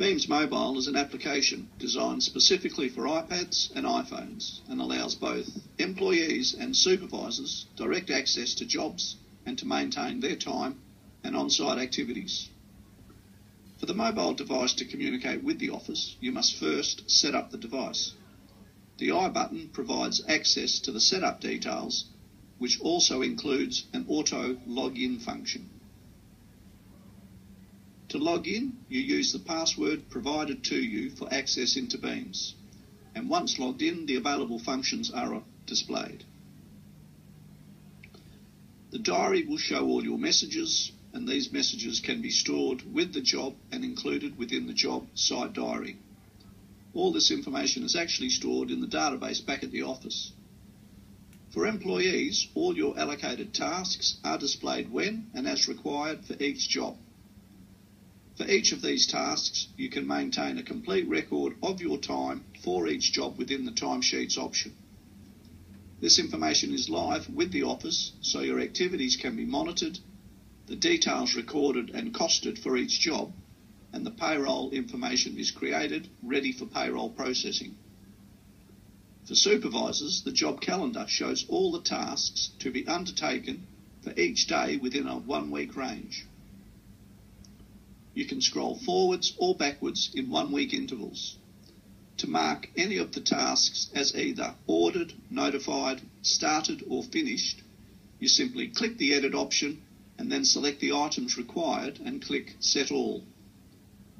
Beams Mobile is an application designed specifically for iPads and iPhones and allows both employees and supervisors direct access to jobs and to maintain their time and on-site activities. For the mobile device to communicate with the office, you must first set up the device. The I button provides access to the setup details, which also includes an auto login function. To log in, you use the password provided to you for access into Beams, and once logged in, the available functions are displayed. The diary will show all your messages, and these messages can be stored with the job and included within the job site diary. All this information is actually stored in the database back at the office. For employees, all your allocated tasks are displayed when and as required for each job. For each of these tasks, you can maintain a complete record of your time for each job within the timesheets option. This information is live with the office, so your activities can be monitored, the details recorded and costed for each job, and the payroll information is created, ready for payroll processing. For supervisors, the job calendar shows all the tasks to be undertaken for each day within a one week range. You can scroll forwards or backwards in one week intervals. To mark any of the tasks as either ordered, notified, started, or finished, you simply click the Edit option and then select the items required and click Set All.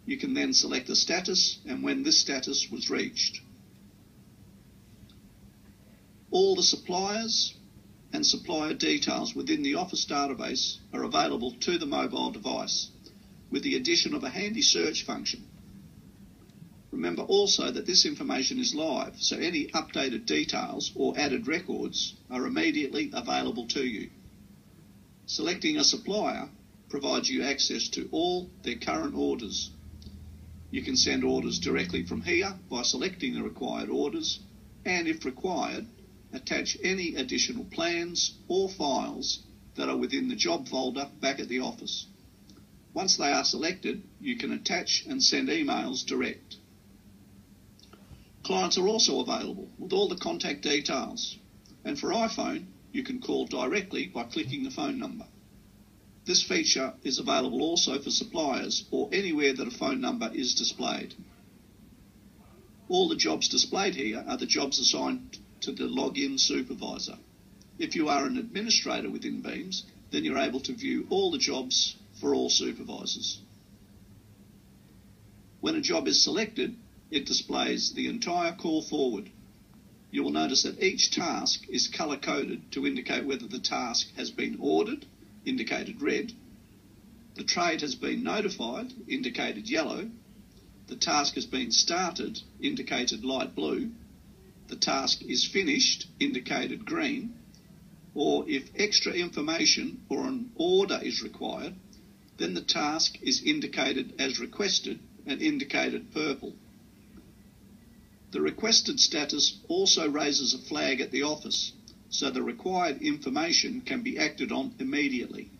You can then select a status and when this status was reached. All the suppliers and supplier details within the Office database are available to the mobile device with the addition of a handy search function. Remember also that this information is live, so any updated details or added records are immediately available to you. Selecting a supplier provides you access to all their current orders. You can send orders directly from here by selecting the required orders and, if required, attach any additional plans or files that are within the job folder back at the office. Once they are selected, you can attach and send emails direct. Clients are also available with all the contact details. And for iPhone, you can call directly by clicking the phone number. This feature is available also for suppliers or anywhere that a phone number is displayed. All the jobs displayed here are the jobs assigned to the login supervisor. If you are an administrator within Beams, then you're able to view all the jobs for all supervisors. When a job is selected, it displays the entire call forward. You will notice that each task is colour coded to indicate whether the task has been ordered, indicated red, the trade has been notified, indicated yellow, the task has been started, indicated light blue, the task is finished, indicated green, or if extra information or an order is required, then the task is indicated as requested and indicated purple. The requested status also raises a flag at the office, so the required information can be acted on immediately.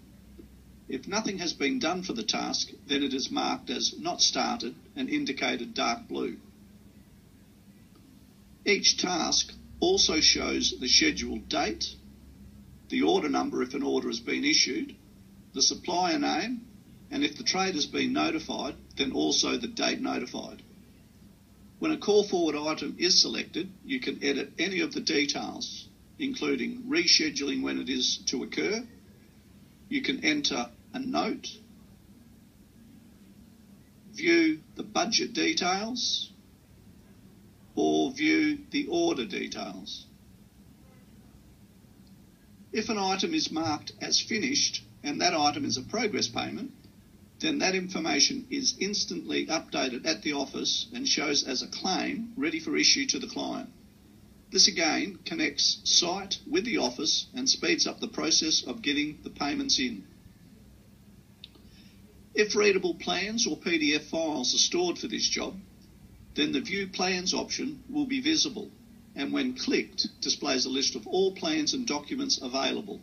If nothing has been done for the task, then it is marked as not started and indicated dark blue. Each task also shows the scheduled date, the order number if an order has been issued, the supplier name, and if the trade has been notified, then also the date notified. When a call forward item is selected, you can edit any of the details, including rescheduling when it is to occur. You can enter a note, view the budget details, or view the order details. If an item is marked as finished and that item is a progress payment, then that information is instantly updated at the office and shows as a claim ready for issue to the client. This again connects site with the office and speeds up the process of getting the payments in. If readable plans or PDF files are stored for this job, then the View Plans option will be visible and when clicked displays a list of all plans and documents available.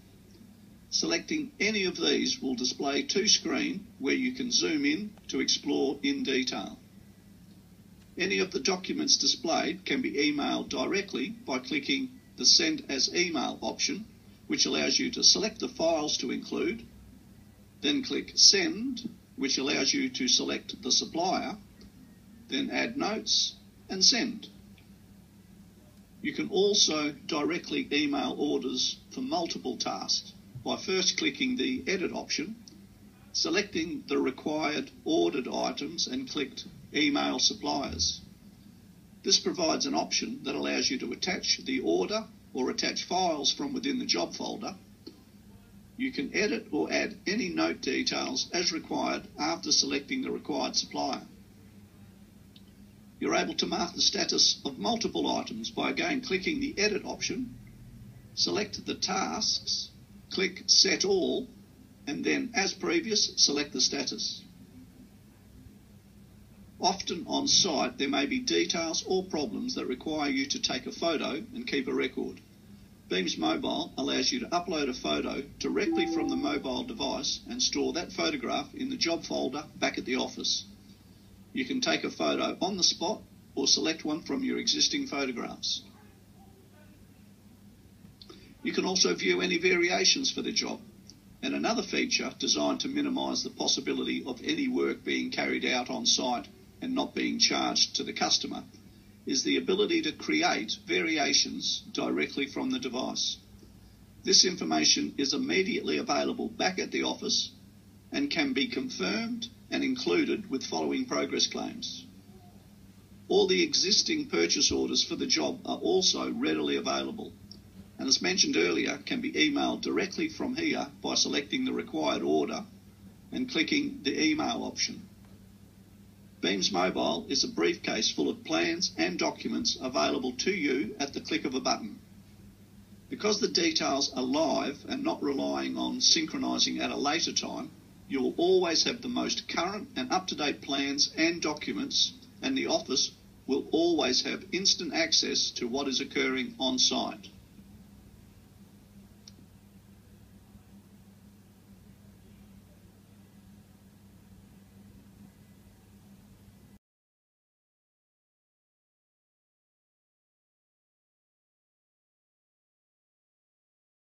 Selecting any of these will display to screen where you can zoom in to explore in detail. Any of the documents displayed can be emailed directly by clicking the Send as Email option, which allows you to select the files to include, then click Send, which allows you to select the supplier, then add notes and send. You can also directly email orders for multiple tasks by first clicking the Edit option, selecting the required ordered items and clicked Email Suppliers. This provides an option that allows you to attach the order or attach files from within the job folder. You can edit or add any note details as required after selecting the required supplier. You're able to mark the status of multiple items by again clicking the Edit option, select the tasks, click Set All, and then, as previous, select the status. Often on site, there may be details or problems that require you to take a photo and keep a record. Beams Mobile allows you to upload a photo directly from the mobile device and store that photograph in the job folder back at the office. You can take a photo on the spot or select one from your existing photographs. You can also view any variations for the job. And another feature designed to minimise the possibility of any work being carried out on site and not being charged to the customer is the ability to create variations directly from the device. This information is immediately available back at the office and can be confirmed and included with following progress claims. All the existing purchase orders for the job are also readily available and as mentioned earlier can be emailed directly from here by selecting the required order and clicking the email option. Beams Mobile is a briefcase full of plans and documents available to you at the click of a button. Because the details are live and not relying on synchronising at a later time, you will always have the most current and up-to-date plans and documents and the office will always have instant access to what is occurring on site.